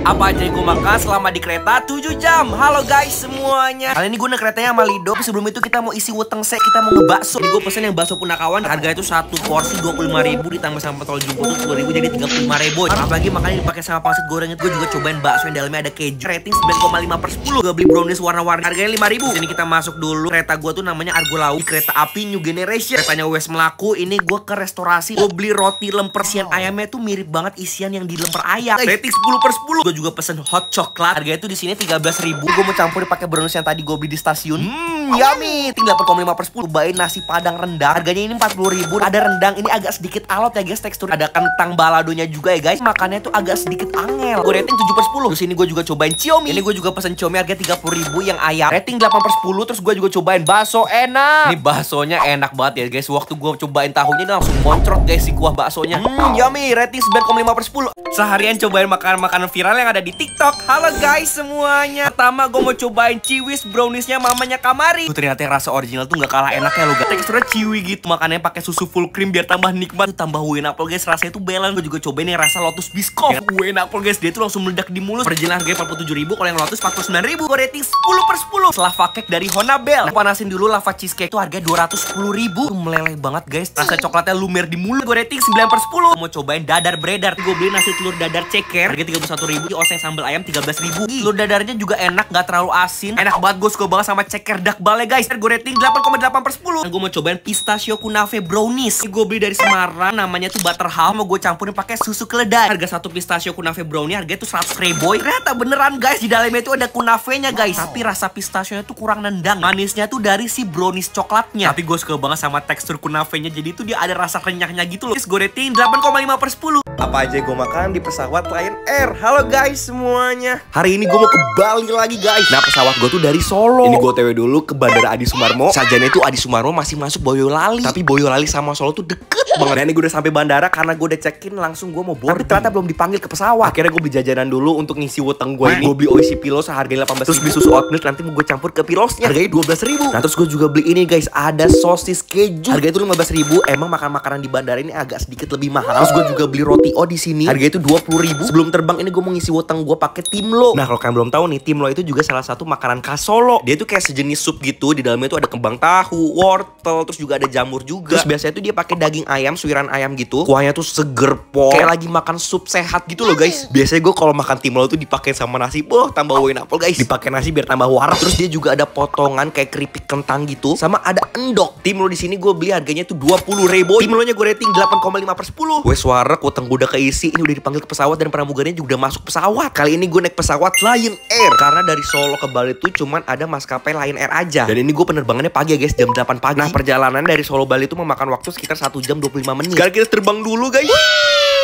Apa aja yang gue makan selama di kereta? 7 jam. Halo guys semuanya. Kali ini gue naik keretanya sama Lido. Sebelum itu kita mau isi weteng sek. Kita mau ngebakso. Ini gue pesen yang bakso punakawan. Harga itu satu porsi 25 ribu. Ditambah sama tol jumbo tuh 10 ribu. Jadi 35 ribu. Apalagi makannya dipakai sama pangsit goreng itu Gue juga cobain bakso yang dalamnya ada keju. Rating 9,5 per 10 Gue beli brownies warna-warni. Harganya 5 ribu. Ini kita masuk dulu. Kereta gue tuh namanya Argo Lau Kereta api New Generation. Keretanya West Melaku. Ini gue ke restorasi. Gue beli roti lemper Isian ayamnya tuh mirip banget isian yang di lemper ayam. Rating 10 per 10 Gue juga pesen hot coklat. Harganya itu di sini 13.000. Gue mau campur pakai brownies yang tadi gue beli di stasiun. Hmm, yummy. Tinggal 8,5 per 10. Cobain nasi padang rendang. Harganya ini 40.000. Ada rendang ini agak sedikit alot ya guys tekstur. Ada kentang baladonya juga ya guys. Makannya tuh agak sedikit angel. Gue rating 7 per 10. Terus ini gue juga cobain ciomi. Ini gue juga pesen ciomi harga 30.000 yang ayam. Rating 8 per 10. Terus gue juga cobain bakso enak. Ini baksonya enak banget ya guys. Waktu gue cobain tahunya ini langsung moncrot guys si kuah baksonya. Hmm, yummy. Rating 9,5 per 10. Seharian cobain makanan-makanan viral yang ada di TikTok. Halo guys semuanya. Pertama gue mau cobain ciwis browniesnya mamanya Kamari. Tuh, ternyata yang rasa original tuh nggak kalah enaknya loh guys. Teksturnya ciwi gitu. Makannya pakai susu full cream biar tambah nikmat. Tambah wine apple guys. Rasanya tuh balance. Gue juga cobain yang rasa lotus biscoff. Yang wine apple guys. Dia tuh langsung meledak di mulut. Perjalanan harganya 47 ribu. Kalau yang lotus 49 ribu. Gue rating 10 per 10. Lava cake dari Honabel. Panasin dulu lava cheesecake itu harga 210 ribu. Tuh meleleh banget guys. Rasa coklatnya lumer di mulut. Gue rating 9 per 10. Mau cobain dadar beredar. Gue beli nasi telur dadar ceker. Harga 31 ribu. Oseng sambal ayam 13 ribu. Telur dadarnya juga enak, gak terlalu asin. Enak banget, gue suka banget sama ceker dakbalnya guys. Gue rating 8,8 per 10. Dan gue mau cobain pistachio kunafe brownies. Ini gue beli dari Semarang, namanya tuh butterhalm. Mau gue campurin pakai susu keledai. Harga satu pistachio kunafe brownie harganya tuh 100 ribu. Ternyata beneran guys, di dalamnya itu ada kunafenya guys. Tapi rasa pistachio tuh kurang nendang. Manisnya tuh dari si brownies coklatnya. Tapi gue suka banget sama tekstur kunafenya. Jadi tuh dia ada rasa renyahnya gitu loh. Guys, gue rating 8,5 per 10. Apa aja gue makan di pesawat Lion Air. Halo guys semuanya. Hari ini gue mau ke Bali lagi guys. Nah pesawat gue tuh dari Solo. Ini gue TW dulu ke Bandara Adi Sumarmo. Sajanya itu Adi Sumarmo masih masuk Boyolali. Tapi Boyolali sama Solo tuh deket ini gue udah sampai bandara karena gue udah check in langsung gue mau boarding. Tapi ternyata belum dipanggil ke pesawat. Akhirnya gue beli jajanan dulu untuk ngisi weteng gue ini. Gue beli Oishi Pilos harganya 18 Terus beli susu oat milk nanti mau gue campur ke pilosnya. Harganya 12 ribu. Nah terus gue juga beli ini guys. Ada sosis keju. Harganya itu 15 ribu. Emang makan makanan di bandara ini agak sedikit lebih mahal. Terus gue juga beli roti O di sini. Harganya itu 20 ribu. Sebelum terbang ini gue mau ngisi weteng gue pakai timlo. Nah kalau kalian belum tahu nih, timlo itu juga salah satu makanan khas Solo. Dia itu kayak sejenis sup gitu. Di dalamnya itu ada kembang tahu, wortel, terus juga ada jamur juga. Terus biasanya itu dia pakai daging ayam, suiran ayam gitu. Kuahnya tuh seger pol. Kayak lagi makan sup sehat gitu loh guys. Biasanya gue kalau makan timlo itu dipakai sama nasi. Boh, tambah wine apple guys. Dipakai nasi biar tambah warak. Terus dia juga ada potongan kayak keripik kentang gitu. Sama ada endok. Timlo di sini gue beli harganya tuh 20 ribu. Timlonya gue rating 8,5 per 10. Gue suara utang gue udah keisi. Ini udah dipanggil ke pesawat dan pramugarnya juga udah masuk pesawat. Kali ini gue naik pesawat Lion Air. Karena dari Solo ke Bali tuh cuman ada maskapai Lion Air aja. Dan ini gue penerbangannya pagi ya guys, jam 8 pagi. Nah perjalanan dari Solo Bali itu memakan waktu sekitar 1 jam 25 menit. Sekarang kita terbang dulu guys.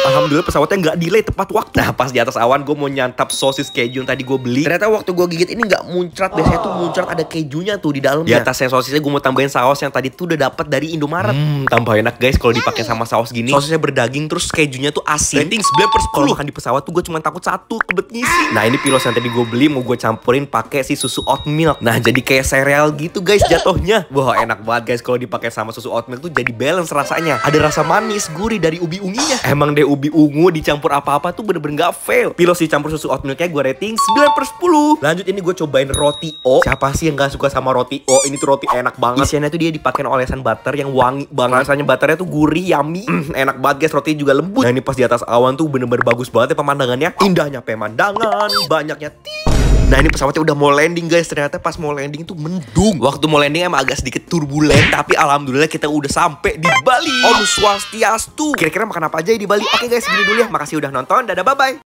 Alhamdulillah pesawatnya nggak delay tepat waktu. Nah pas di atas awan gue mau nyantap sosis keju yang tadi gue beli. Ternyata waktu gue gigit ini nggak muncrat. Biasanya tuh muncrat ada kejunya tuh di dalamnya. Di atasnya sosisnya gue mau tambahin saus yang tadi tuh udah dapat dari Indomaret. Hmm, tambah enak guys kalau dipakai sama saus gini. Sosisnya berdaging terus kejunya tuh asin. Rating 9 per 10. Kalau makan di pesawat tuh gue cuma takut satu kebet ngisi. Nah ini pilos yang tadi gue beli mau gue campurin pakai si susu oat milk. Nah jadi kayak sereal gitu guys jatuhnya. Wah enak banget guys kalau dipakai sama susu oat milk tuh jadi balance rasanya. Ada rasa manis gurih dari ubi unginya. Emang deh ubi ungu dicampur apa-apa tuh bener-bener gak fail. Pilos dicampur susu oat milknya gue rating 9 per 10. Lanjut ini gue cobain roti O. Siapa sih yang gak suka sama roti O? Ini tuh roti enak banget. Isiannya tuh dia dipakai olesan butter yang wangi banget. Rasanya butternya tuh gurih, yummy. Mm, enak banget guys, roti juga lembut. Nah ini pas di atas awan tuh bener-bener bagus banget ya pemandangannya. Indahnya pemandangan, banyaknya ting. Nah ini pesawatnya udah mau landing guys. Ternyata pas mau landing tuh mendung. Waktu mau landing emang agak sedikit turbulen Tapi alhamdulillah kita udah sampai di Bali. Om Swastiastu. Kira-kira makan apa aja ya di Bali? Oke guys gini dulu ya. Makasih udah nonton. Dadah bye-bye